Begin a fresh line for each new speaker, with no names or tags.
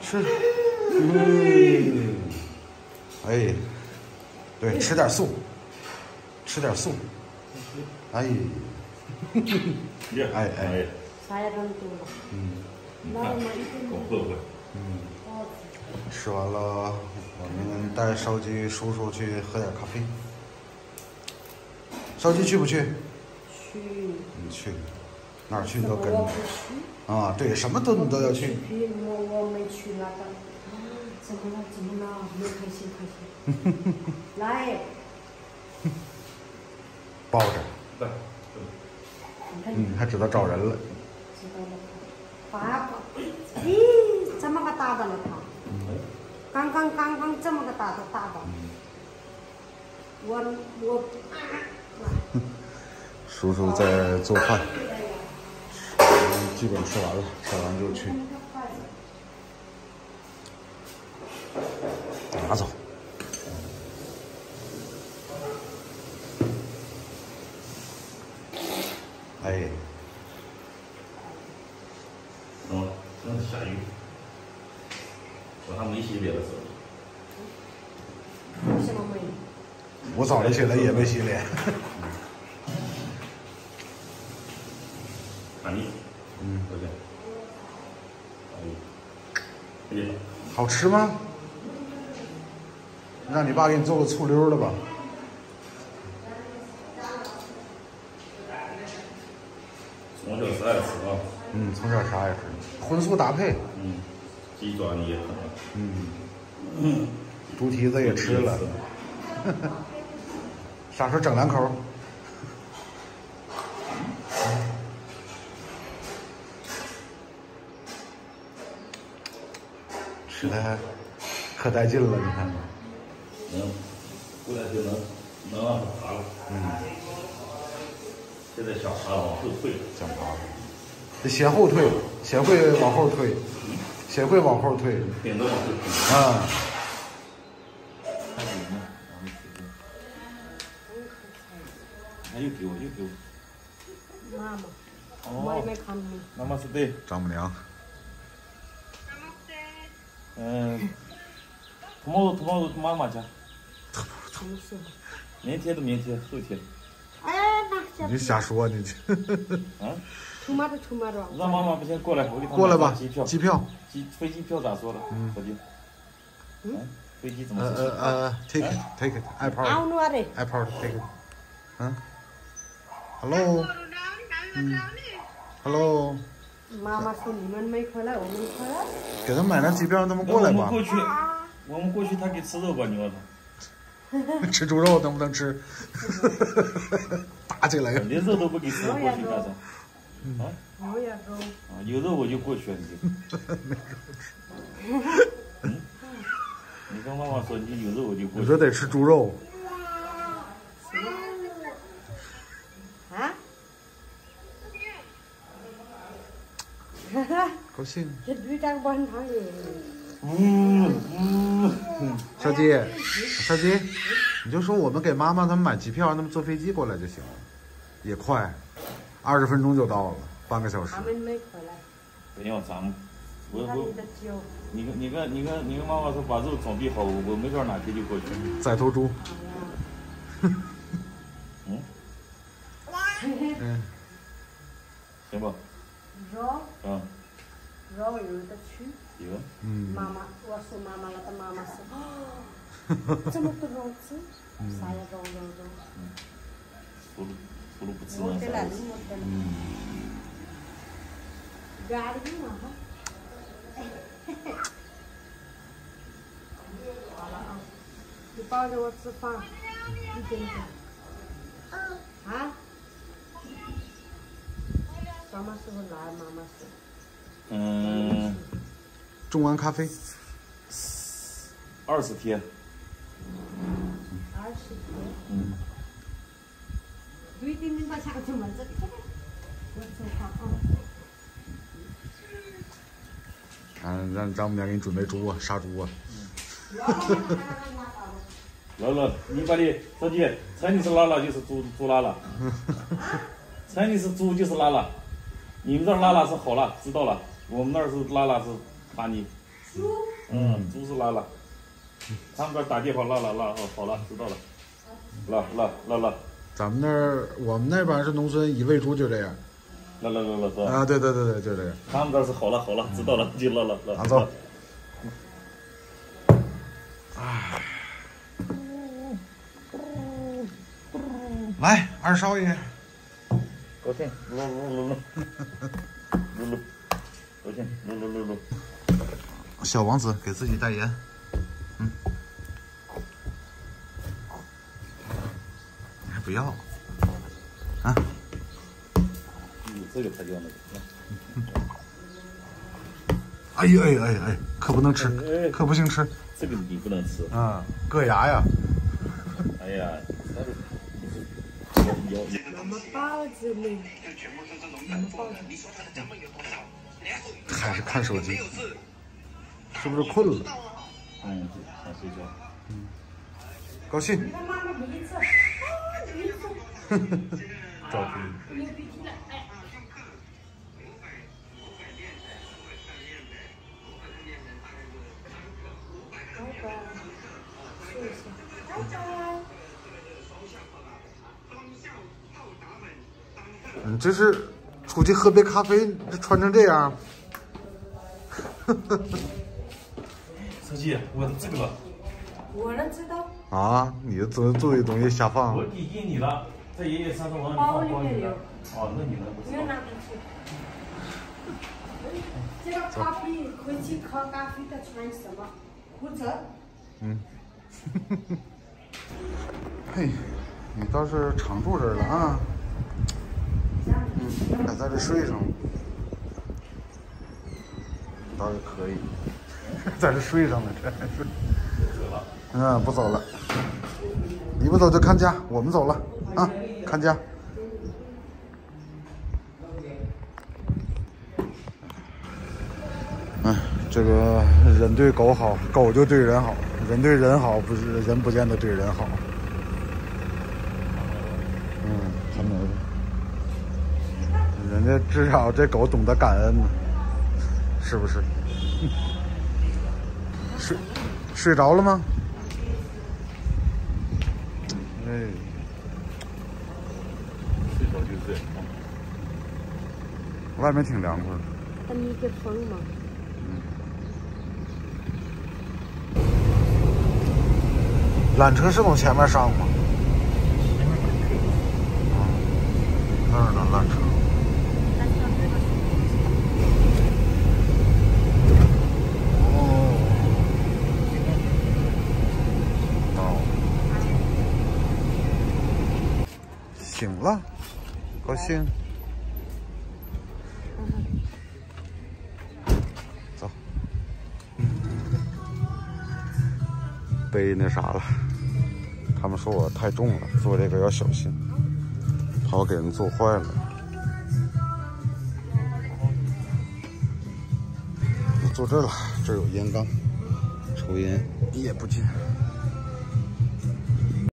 吃，嗯，哎，对，吃点素，吃点素，哎，哎哎，啥也甭提了嗯，
够会不会？
嗯，吃完了，我们带烧鸡叔叔去喝点咖啡。烧鸡去不去？
去。
你去，哪儿去都跟着。啊，对，什么都你都要去。
我我没去那个，怎么了？怎么了？没开心开心。来。
抱着。
来。
嗯，还知道找人了。
知道了。爸爸，咦，这么个大的了他。刚刚刚刚这么个大的大的。我我。
叔叔在做饭。基本吃完了，吃完就去拿走。哎，
嗯，那是下雨，我还没洗脸的时
候。什么？
我早上起来也没洗脸。
嗯，对对。哎，
好吃吗？让你爸给你做个醋溜的吧。
从小是爱吃啊。
嗯，从小啥也吃，荤素搭配。
嗯，鸡爪你也啃。
嗯。嗯。猪蹄子也吃了。啥时候整两口？吃的可带劲了，你看。
嗯，过来就能能往上爬了。嗯。现在想爬往后退，
想爬。得先后退，先会往后退，先会往后退。
顶着往后退。
啊。
还又给我，又给我。
妈妈。哦。我也没看你。
妈妈是对。
丈母娘。
嗯，托毛托毛妈妈家。明天的明天，后天。
哎，那
你瞎说呢？
嗯。出马都出马了。
让妈妈不先过来，我给他
过来吧。
机票。
机票。
机飞机票咋说的？嗯。小弟。嗯。飞机怎么？
呃呃呃，take it take it airport。airport take it。嗯。Hello。嗯。Hello。
妈妈说你们没回来，我们回来。
给他买了机票，让他们过来吧。
我们过去，我们过去，他给吃肉吧，你说
他。吃猪肉能不能吃？打起来呀！
连肉都不给吃，过去干啥？
啊？我也肉。
啊，有肉我就过去了。
没
肉吃嗯。你跟妈妈说，你有肉我就过去。
你说得吃猪肉。高兴。嗯嗯，小鸡，小鸡，你就说我们给妈妈他们买机票，让他们坐飞机过来就行了，也快，二十分钟就到了，半个小时。
他们没回来。
不要咱们，我我，你跟你跟你跟你跟妈妈说把肉准备好，我没准哪天就过去。
宰头猪。
嗯。嗯。行吧。
肉。
嗯。
肉有的吃。
有。
嗯。
妈妈，我说妈妈了，他妈妈说，哦，这么多肉吃，啥呀肉肉肉。
嗯。除了
嗯。中完咖啡。
二十天。
嗯。
嗯，让丈母娘给你准备猪啊，杀猪啊。
乐乐，你把你手机，称你是拉拉就是猪猪拉拉，称你是猪就是拉拉。你们这儿拉拉是好了，知道了。我们那儿是拉拉是怕你。嗯，猪是拉拉。他们这儿打地方拉拉拉哦，好了，知道了。拉拉拉拉。
咱们那儿，我们那边是农村一喂猪就这样。
拉拉拉拉走。
啊，对对对对，就这样。
他们这儿是好了好了，知道了，就拉拉拉。
走。来，二少爷。
高兴，噜噜噜噜，噜噜，
小王子给自己代言。嗯。你还不要？啊？
这个才叫那
个。哎呦哎呦哎哎，可不能吃，可不行吃。
这个你不能吃。
啊，硌牙呀。
哎呀。
我们包子呢？我们包子。
还是看手机？是不是困了？
嗯，想睡觉。
嗯，高兴。呵呵呵，照片。你这是出去喝杯咖啡，这穿成这样？
手机，我的这个。
我能知道。
啊，你的作作业东西瞎放。
我递给你了，在爷爷身上往里
包里面有。
哦，那你能不知道？拿去。
这个咖啡回去喝咖啡的穿什么？胡子。嗯。
嘿，你倒是常住这儿了啊。嗯，还在这睡上了，倒是可以，在这睡上了，这是。嗯，不走了，你不走就看家，我们走了啊，看家。哎，这个人对狗好，狗就对人好，人对人好，不是人不见得对人好。人家至少这狗懂得感恩呢，是不是？睡睡着了吗？哎，
睡着就睡。
外面挺凉快。
它逆着风吗。
嗯。缆车是从前面上吗？那儿呢，缆车。醒了，高兴。走，背那啥了。他们说我太重了，坐这个要小心，怕我给人坐坏了。坐这了，这有烟缸，抽烟也不进。